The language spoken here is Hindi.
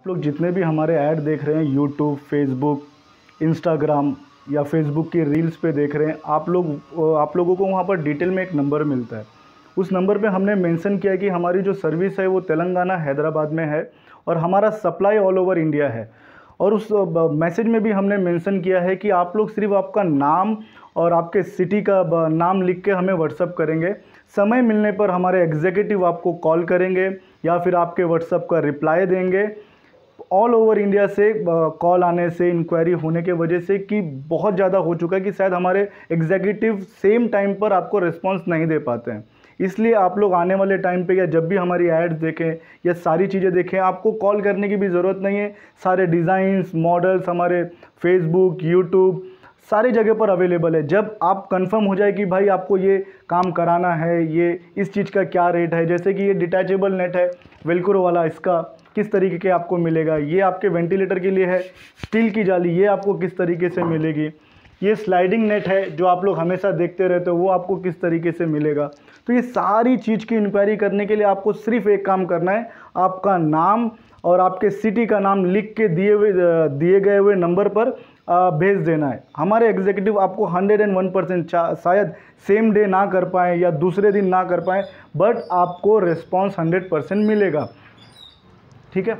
आप लोग जितने भी हमारे ऐड देख रहे हैं यूट्यूब फेसबुक इंस्टाग्राम या फेसबुक की रील्स पे देख रहे हैं, आप लोग आप लोगों को वहाँ पर डिटेल में एक नंबर मिलता है। उस नंबर पे हमने मेंशन किया कि हमारी जो सर्विस है वो तेलंगाना, हैदराबाद में है और हमारा सप्लाई ऑल ओवर इंडिया है। और उस मैसेज में भी हमने मेंशन किया है कि आप लोग सिर्फ़ आपका नाम और आपके सिटी का नाम लिख के हमें व्हाट्सअप करेंगे। समय मिलने पर हमारे एग्जीक्यूटिव आपको कॉल करेंगे या फिर आपके व्हाट्सअप का रिप्लाई देंगे। ऑल ओवर इंडिया से कॉल आने से इंक्वायरी होने के वजह से कि बहुत ज़्यादा हो चुका है कि शायद हमारे एग्जीक्यूटिव सेम टाइम पर आपको रिस्पांस नहीं दे पाते हैं। इसलिए आप लोग आने वाले टाइम पे या जब भी हमारी एड्स देखें या सारी चीज़ें देखें, आपको कॉल करने की भी ज़रूरत नहीं है। सारे डिज़ाइंस मॉडल्स हमारे फेसबुक यूट्यूब सारी जगह पर अवेलेबल है। जब आप कंफर्म हो जाए कि भाई आपको ये काम कराना है, ये इस चीज़ का क्या रेट है, जैसे कि ये डिटैचेबल नेट है वेलक्रो वाला इसका किस तरीके के आपको मिलेगा, ये आपके वेंटिलेटर के लिए है, स्टील की जाली, ये आपको किस तरीके से मिलेगी, ये स्लाइडिंग नेट है जो आप लोग हमेशा देखते रहते हो, वो आपको किस तरीके से मिलेगा। तो ये सारी चीज़ की इंक्वायरी करने के लिए आपको सिर्फ़ एक काम करना है, आपका नाम और आपके सिटी का नाम लिख के दिए हुए, दिए गए हुए नंबर पर भेज देना है। हमारे एग्जीक्यूटिव आपको 101 परसेंट शायद सेम डे ना कर पाएँ या दूसरे दिन ना कर पाएँ बट आपको रिस्पॉन्स 100 परसेंट मिलेगा। ठीक है?